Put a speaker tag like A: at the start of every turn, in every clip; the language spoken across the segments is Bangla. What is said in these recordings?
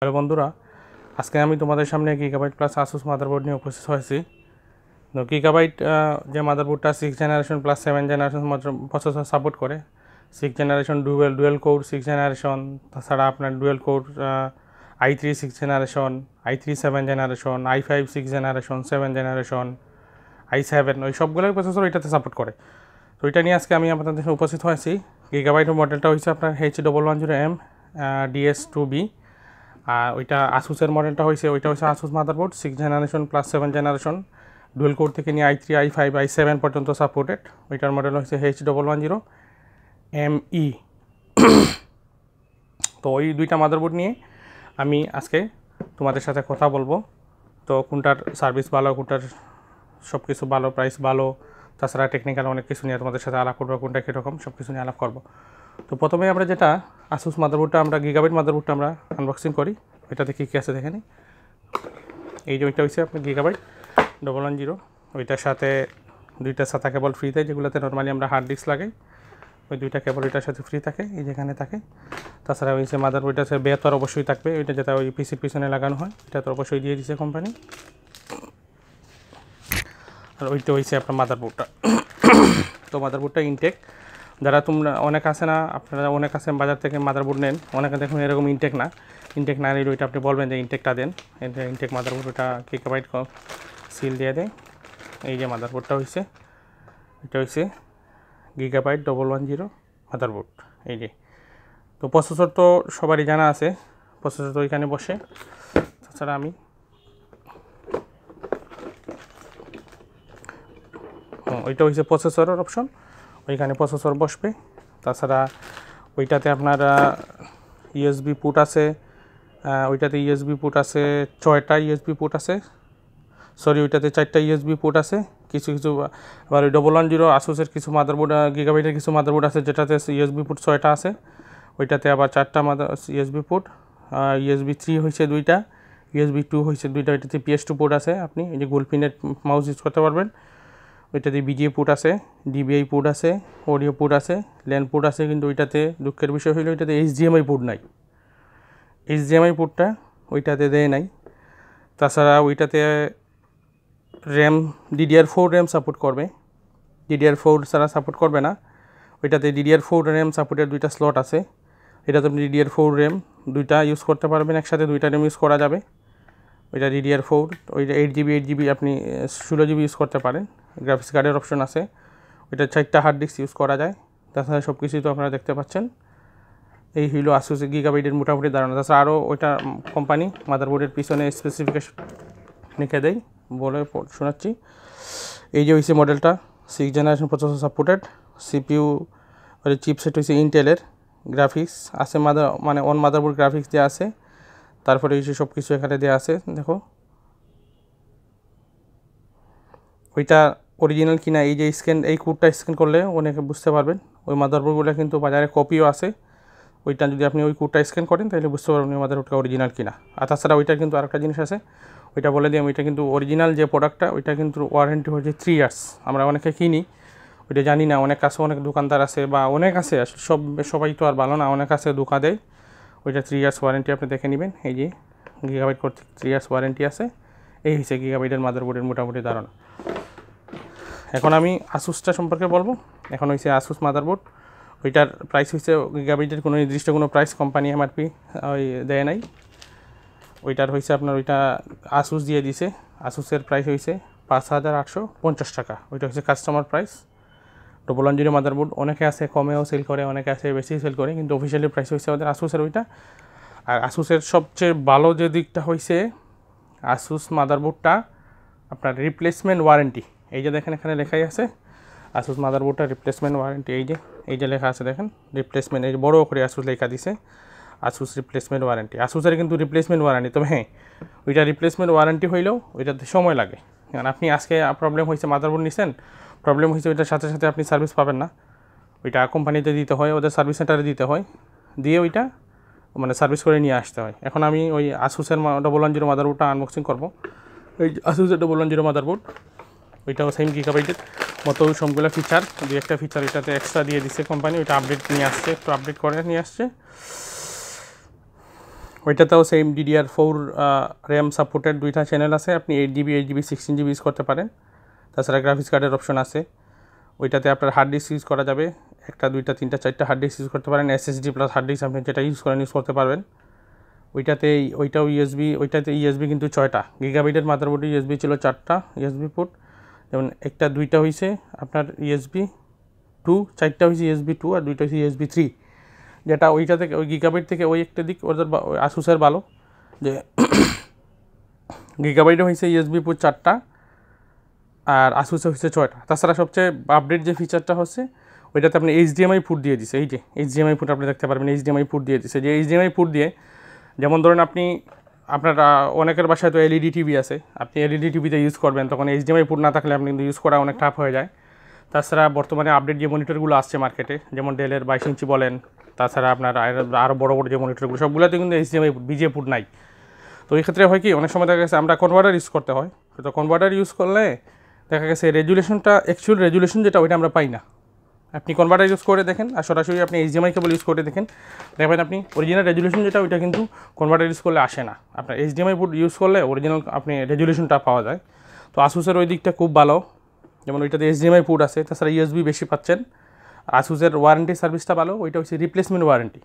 A: হ্যালো বন্ধুরা, আজকে আমি তোমাদের সামনে গিগাবাইট প্লাস আসুস মাদারবোর্ড নিয়ে উপস্থিত হয়েছি। তো গিগাবাইট যে মাদারবোর্ডটা six generation plus seven generation processor support করে six generation dual dual core six generation তাছাড়া আপনার dual core i three six generation i three seven generation i five six generation seven generation i seven ওই সবগুলোই প্রসেসর এটাতে সাপোর্ট করে। তো এটা নিয়ে আজকে আমি আপনাদের সাথে উপস্থিত হয়েছি। গিগাবাইটের মডেলটা হচ্ছে আপনার H double one zero M DS two B আর ওইটা আসুসের মডেলটা হয়েছে ওইটা হচ্ছে Asus motherboard six generation plus seven generation dual core থেকে নিয়ে i three i five i seven পর্যন্ত সাপোর্টেড ওইটার মডেল হচ্ছে H double one zero M E তো ওই দুইটা মাদারবোর্ড নিয়ে আমি আজকে তোমাদের সাথে কথা বলব। তো কোনটার সার্ভিস ভালো, কোনটার সব কিছু ভালো প্রাইস ভালো, তাছাড়া টেকনিক্যাল অনেক কিছু নিয়ে তোমাদের সাথে আলাপ করব, কোনটা কীরকম সব কিছু নিয়ে আলাপ করব। তো প্রথমে আমরা যেটা আসুস মাদারবোর্ডটা আমরা গিগাবাইট মাদারবোর্ডটা আমরা আনবক্সিং করি। এটাতে কী কী আছে দেখে নিই এই যে ওইটা হচ্ছে আপনার গিগাবাইট ডবল ওয়ান জিরো ওইটার সাথে দুইটা সাতা কেবল ফ্রি থাকে যেগুলোতে নর্মালি আমরা হার্ড ডিস্ক লাগাই। ওই দুইটা কেবল ওইটার সাথে ফ্রি থাকে, এই যেখানে থাকে। তাছাড়া ওই যে মাদার ওইটা আছে, বেতর অবশ্যই থাকবে। ওইটা যেটা ওই পিসির পিছনে লাগানো হয়, এটা তো অবশ্যই দিয়ে দিছে কোম্পানি আর ওইটা হয়েছে আপনার মাদারবোর্ডটা তো মাদারবোর্ডটা ইনটেক যারা তোমরা অনেক আছে না, আপনারা অনেক আছে বাজার থেকে মাদারবোর্ড নেন। অনেকে দেখুন এরকম ইনটেক না। ইনটেক না নিলে ওইটা আপনি বলবেন যে ইনটেকটা দেন। ইনটেক মাদারবোর্ড ওটা কিকাবাইট সিল দিয়ে দেয়। এই যে মাদারবোর্ডটা হয়েছে এটা হয়েছে Gigabyte double one zero motherboard এই যে। তো প্রসেসর তো সবারই জানা আছে। প্রসেসর তো ওইখানে বসে। তাছাড়া আমি ওইটা হচ্ছে প্রসেসরের অপশন ওইখানে প্রসেসর বসবে। তাছাড়া ওইটাতে আপনার ইউএসবি পুট আছে ওইটাতে ইউএসবি পুট আছে, ছয়টা ইউএসবি পুট আছে সরি ওইটাতে চারটা ইউএসবি পুট আছে, কিছু কিছু, আবার ওই ডবল ওয়ান জিরো আসুসের কিছু মাদারবোর্ড গিগাবাইটের কিছু মাদারবোর্ড আছে, যেটাতে ইউএসবি পুট ছয়টা আছে, ওইটাতে আবার চারটা mother USB port USB three হয়েছে দুইটা ইউএসবি টু হয়েছে দুইটা, ওইটাতে পিএস টু পোর্ট আছে, আপনি এই যে গোলপিনের মাউস ইউজ করতে পারবেন। ওইটাতে বিজিএ পুট আছে ডিবিআই পুট আছে অডিও পুট আছে ল্যান্ড পুট আছে, কিন্তু ওইটাতে দুঃখের বিষয় হইল ওইটাতে এইচডিএমআই পোর্ট নাই। এইচডিএমআই পুটটা ওইটাতে দেয় নাই। তাছাড়া ওইটাতে RAM DDR four RAM support করবে। ডিডিআর ফোর ছাড়া সাপোর্ট করবে না। ওইটাতে ডিডিআর ফোর র্যাম সাপোর্টের দুইটা স্লট আছে। এটাতে আপনি ডিডিআর ফোর র্যাম দুইটা ইউজ করতে পারবেন একসাথে, দুইটা র্যাম ইউজ করা যাবে। ওইটা ডিডিআর ফোর ওইটা এইট জিবি এইট জিবি আপনি ষোলো জিবি ইউজ করতে পারেন। গ্রাফিক্স কার্ডের অপশন আছে। ওইটা চারটা হার্ড ডিস্ক ইউজ করা যায়। তাছাড়া সব কিছুই তো আপনারা দেখতে পাচ্ছেন। এই হিলো আসুস গিগাবাইটের মোটামুটি ধারণা। তাছাড়া আরও ওইটা কোম্পানি মাদারবোর্ডের পিছনে স্পেসিফিকেশন লিখে দেয় বলে শোনাচ্ছি। এই যে হয়েছে মডেলটা six generation processor supported CPU chipset হয়েছে ইন্টেলের গ্রাফিক্স আছে মাদার মানে অন মাদারবোর্ড গ্রাফিক্স দেওয়া আছে। তারপরে এই সব কিছু এখানে দেওয়া আছে, দেখো। ওইটা অরিজিনাল কিনা, এই যে স্ক্যান এই কোডটা স্ক্যান করলে অনেকে বুঝতে পারবেন। ওই মাদারবোর্ডগুলো কিন্তু বাজারে কপিও আছে। ওইটা যদি আপনি ওই কোডটা স্ক্যান করেন, তাহলে বুঝতে পারবেন ওই মাদারবোর্ডটা অরিজিনাল কিনা। আর তাছাড়া ওইটার কিন্তু আরেকটা জিনিস আছে, ওইটা বলে দিই ওইটা কিন্তু অরিজিনাল যে প্রোডাক্টটা ওইটা কিন্তু ওয়ারেন্টি হচ্ছে থ্রি ইয়ার্স আমরা অনেকে কিনি, ওইটা জানি না, অনেক কাছে অনেক দোকানদার আছে বা অনেক আছে সব, সবাই তো আর ভালো না, অনেক আছে দোকা দেয়। ওইটা থ্রি ইয়ার্স ওয়ারেন্টি আপনি দেখে নেবেন। এই যে গিগাবাইট কর্তৃক থ্রি ইয়ার্স ওয়ারেন্টি আছে। এই হচ্ছে গিগাবাইটের মাদারবোর্ডের মোটামুটি ধারণা। এখন আমি আসুসটা সম্পর্কে বলব। এখন হয়েছে আসুস মাদারবোর্ড ওইটার প্রাইস হয়েছে গিগাবাইটের কোনো নির্দিষ্ট কোনো প্রাইস কোম্পানি এমআরপি ওই দেয় নাই। ওইটার হয়েছে আপনার ওইটা আসুস দিয়ে দিছে। আসুসের প্রাইস হয়েছে পাঁচ হাজার আটশো পঞ্চাশ টাকা। ওইটা হচ্ছে customer price double one zero motherboard অনেকে আছে, কমেও সেল করে, অনেকে আছে বেশি সেল করে, কিন্তু অফিসিয়ালি প্রাইস হয়েছে আমাদের আসুসের ওইটা। আর আসুসের সবচেয়ে ভালো যে দিকটা হয়েছে আসুস মাদারবোর্ডটা আপনার রিপ্লেসমেন্ট ওয়ারেন্টি এই যে দেখেন এখানে লেখাই আছে আসুস মাদারবোর্ডটা রিপ্লেসমেন্ট ওয়ারেন্টি এই যে এই যে লেখা আছে দেখেন রিপ্লেসমেন্ট এই যে বড়ো করে আসুস লেখা দিছে আসুস রিপ্লেসমেন্ট ওয়ারেন্টি আসুসের কিন্তু রিপ্লেসমেন্ট ওয়ারেন্টি তবে হ্যাঁ ওইটা রিপ্লেসমেন্ট ওয়ারেন্টি হইলেও ওইটাতে সময় লাগে। কারণ আপনি আজকে প্রবলেম হয়েছে মাদারবোর্ড নিছেন প্রবলেম হয়েছে, ওইটার সাথে সাথে আপনি সার্ভিস পাবেন না। ওইটা কোম্পানিতে দিতে হয়, ওদের সার্ভিস সেন্টারে দিতে হয়, দিয়ে ওইটা মানে সার্ভিস করে নিয়ে আসতে হয়। এখন আমি ওই আসুসের ডবল ওয়ান জিরো মাদারবোর্ডটা আনবক্সিং করব। ওই আসুসের ডবল ওয়ান জিরো মাদারবোর্ড ওইটাও সেম গিগাবাইটের মতো সবগুলো ফিচার দু একটা ফিচার এটাতে এক্সট্রা দিয়ে দিচ্ছে কোম্পানি ওইটা আপডেট নিয়ে আসছে, একটু আপডেট করে নিয়ে আসছে। ওইটাতেও same DDR four RAM supported দুইটা চ্যানেল আছে, আপনি eight GB eight GB sixteen GB use করতে পারেন। তাছাড়া গ্রাফিক্স কার্ডের অপশন আছে। ওইটাতে আপনার হার্ড ডিস্ক ইউজ করা যাবে। একটা, দুইটা, তিনটা, চারটা হার্ড ডিস্ক ইউজ করতে পারেন। এসএসডি প্লাস হার্ড ডিস্ক আপনি যেটা ইউজ করেন ইউজ করতে পারবেন। ওইটাতে, ওইটাও ইউএসবি ওইটাতে ইউএসবি কিন্তু ছয়টা। গিগাবাইটের মাদারবোর্ডে ইউএসবি ছিল চারটা ইউএসবি পোর্ট যেমন একটা, দুইটা হয়েছে আপনার ইএসবি টু চারটা হয়েছে ইউএসবি টু আর দুইটা হয়েছে ইউএসবি থ্রি যেটা ওইটা থেকে, ওই গিগাবাইট থেকে ওই একটা দিক ওদের আসুসের ভালো। যে গিগাবাইটে হয়েছে ইউএসবি পোর্ট চারটা আর আসুসে হচ্ছে ছয়টা। তাছাড়া সবচেয়ে আপডেট যে ফিচারটা হচ্ছে, ওইটাতে আপনি এইচডিএমআই পুট দিয়ে দিছে। এই যে এইচডিএমআই পুট আপনি দেখতে পারবেন এইচডিএমআই পুট দিয়ে দিছে। যে এইচডিএমআই পুট দিয়ে, যেমন ধরেন আপনি আপনার, অনেকের বাসায় তো এলইডি টিভি আছে। আপনি এলইডি টিভিতে ইউজ করবেন, তখন এইচডিএমআই পুট না থাকলে আপনি কিন্তু ইউজ করা অনেক টাফ হয়ে যায়। তাছাড়া বর্তমানে আপডেট যে মনিটরগুলো আসছে মার্কেটে যেমন ডেলের বাইশ ইঞ্চি বলেন, তাছাড়া আপনার আরও বড় বড় যে মনিটরগুলো সবগুলোতে কিন্তু এইচডিএমআই বিজে পুট নাই। তো এই ক্ষেত্রে হয় কি, অনেক সময় দেখা গেছে আমরা কনভার্টার ইউজ করতে হয়। তো কনভার্টার ইউজ করলে দেখা গেছে রেজুলেশনটা অ্যাকচুয়াল রেজুলেশন যেটা, ওইটা আমরা পাই না। আপনি কনভার্টার ইউজ করে দেখেন, আর সরাসরি আপনি এইচডিএমআই কেবল ইউজ করে দেখেন। দেখবেন আপনি অরিজিনাল রেজুলেশন যেটা, ওইটা কিন্তু কনভার্টার ইউজ করলে আসে না। আপনার এইচডিএমআই পুট ইউজ করলে অরিজিনাল আপনি রেজুলেশনটা পাওয়া যায়। তো আসুসের ওই দিকটা খুব ভালো। যেমন ওইটাতে এইচডিএমআই পুট আছে, তাছাড়া ইউএসবি বেশি পাচ্ছেন। আসুসের ওয়ারেন্টি সার্ভিসটা ভালো, ওইটা হচ্ছে রিপ্লেসমেন্ট ওয়ারেন্টি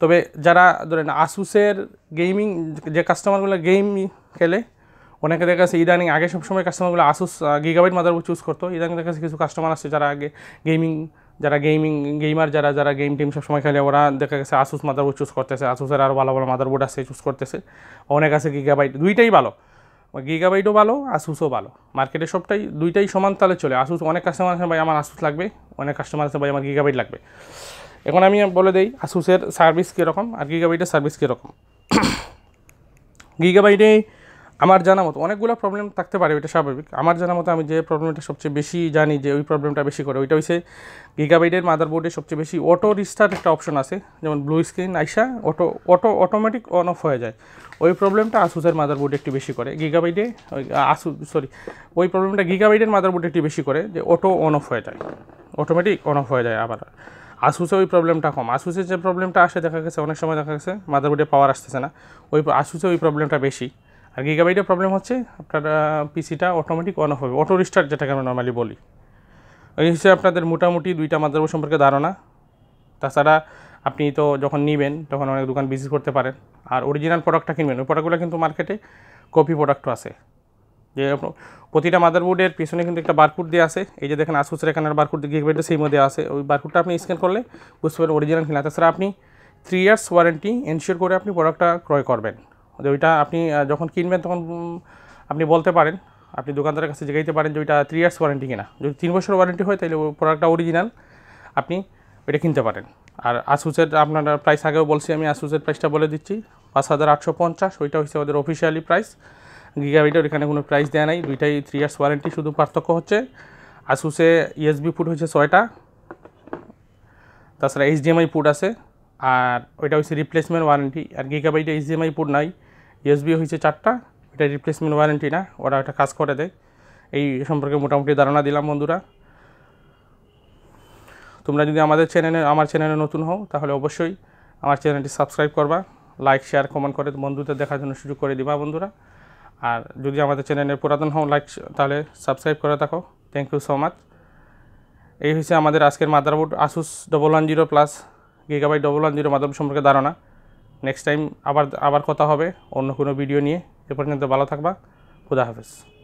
A: তবে যারা, ধরেন আসুসের গেমিং যে কাস্টমারগুলো গেম খেলে অনেকে দেখা যাচ্ছে ইদানিং আগে সবসময় কাস্টমারগুলো আসুস গিগাবাইট মাদারবোর্ড চুজ করতো। ইদানিং দেখা যাচ্ছে কিছু কাস্টমার আছে যারা আগে গেমিং যারা গেমিং গেমার যারা যারা গেম টিম সবসময় খেলে, ওরা দেখা গেছে আসুস মাদারবোর্ড চুজ করতেছে। আসুসের আরও ভালো ভালো মাদারবোর্ড আছে চুজ করতেছে। অনেক আছে গিগাবাইট দুইটাই ভালো। গিগাবাইটও ভালো আসুসও ভালো। মার্কেটে সবটাই, দুইটাই সমান তালে চলে। আসুস অনেক কাস্টমার আছে ভাই, আমার আসুস লাগবে। অনেক কাস্টমার আছে ভাই, আমার গিগাবাইট লাগবে। এখন আমি বলে দিই আসুসের সার্ভিস কীরকম আর গিগাবাইটের সার্ভিস কীরকম। গিগাবাইটে আমার জানা মতো, অনেকগুলো প্রবলেম থাকতে পারে, ওইটা স্বাভাবিক। আমার জানা মতো আমি যে প্রবলেমটা সবচেয়ে বেশি জানি যে ওই প্রবলেমটা বেশি করে, ওইটা হচ্ছে গিগাবাইটের মাদারবোর্ডে সবচেয়ে বেশি অটো রিস্টার্ট একটা অপশন আছে, যেমন ব্লু স্ক্রিন আইসা auto auto automatic on off হয়ে যায়। ওই প্রবলেমটা আসুসের মাদারবোর্ডে একটু বেশি করে গিগাবাইটে আসু সরি ওই প্রবলেমটা গিগাবাইটের মাদারবোর্ডে একটু বেশি করে যে অটো অন অফ হয়ে যায় অটোমেটিক অন অফ হয়ে যায় আবার। আসুসে ওই প্রবলেমটা কম আসুসে যে প্রবলেমটা আসে, দেখা গেছে অনেক সময় দেখা গেছে মাদারবোর্ডে পাওয়ার আসতেছে না, ওই আসুসে ওই প্রবলেমটা বেশি। আর গিগাবাইটের প্রবলেম হচ্ছে, আপনার পিসিটা অটোমেটিক অন অফ হবে অটো রিস্টার্ট যেটাকে আমরা নর্মালি বলি। ওই হিসেবে আপনাদের মোটামুটি দুইটা মাদারবোর্ড সম্পর্কে ধারণা। তাছাড়া আপনি তো যখন নেবেন, তখন অনেক দোকান ভিজিট করতে পারেন। আর অরিজিনাল প্রোডাক্টটা কিনবেন, ওই প্রোডাক্টগুলো কিন্তু মার্কেটে কপি প্রোডাক্টও আছে। যে প্রতিটা মাদারবোর্ডের পিছনে কিন্তু একটা বারকুড দেওয়া আছে। এই যে দেখেন আসুসের এখানে বারকুড গিগাবাইটের সেই মধ্যে আছে। ওই বারকুডটা আপনি স্ক্যান করলে বুঝতে পারেন অরিজিনাল কিনা। তাছাড়া আপনি থ্রি ইয়ার্স ওয়ারেন্টি এনশিওর করে আপনি প্রোডাক্টটা ক্রয় করবেন। যে ওইটা আপনি যখন কিনবেন তখন আপনি বলতে পারেন, আপনি দোকানদারের কাছে জিগাইতে পারেন যে ওইটা থ্রি ইয়ার্স ওয়ারেন্টি কিনা। যদি তিন বছর ওয়ারেন্টি হয় তাহলে প্রোডাক্টটা অরিজিনাল আপনি ওইটা কিনতে পারেন। আর আসুসের আপনার প্রাইস আগেও বলছি আমি আসুসের প্রাইসটা বলে দিচ্ছি, পাঁচ হাজার আটশো পঞ্চাশ, ওইটা হচ্ছে ওদের অফিসিয়ালি প্রাইস গিগাবাইটের এখানে কোনো প্রাইস দেওয়া নাই, দুইটাই থ্রি ইয়ার্স ওয়ারেন্টি শুধু পার্থক্য হচ্ছে আসুসে ইএসবি ফুড হচ্ছে ছয়টা, তাছাড়া এইচডিএমআই পুট আছে, আর ওইটা হচ্ছে রিপ্লেসমেন্ট ওয়ারেন্টি আর গিগাবাইটে এইচডিএমআই পুট নাই ইউএসবি হয়েছে চারটা, এটা রিপ্লেসমেন্ট ওয়ারেন্টি না, ওরা একটা কাজ করে দেয়। এই সম্পর্কে মোটামুটি ধারণা দিলাম বন্ধুরা। তোমরা যদি আমাদের চ্যানেলে আমার চ্যানেলে নতুন হও, তাহলে অবশ্যই আমার চ্যানেলটি সাবস্ক্রাইব করবা লাইক শেয়ার কমেন্ট করে বন্ধুদের দেখার জন্য সুযোগ করে দিবা বন্ধুরা। আর যদি আমাদের চ্যানেলে পুরাতন হও লাইক তাহলে সাবস্ক্রাইব করে থাকো। থ্যাংক ইউ সো মাচ এই হচ্ছে আমাদের আজকের motherboard Asus double one zero plus Gigabyte double one zero motherboard সম্পর্কে ধারণা। নেক্সট টাইম আবার আবার কথা হবে, অন্য কোনো ভিডিও নিয়ে। এ পর্যন্ত ভালো থাকবা, খুদা হাফেজ।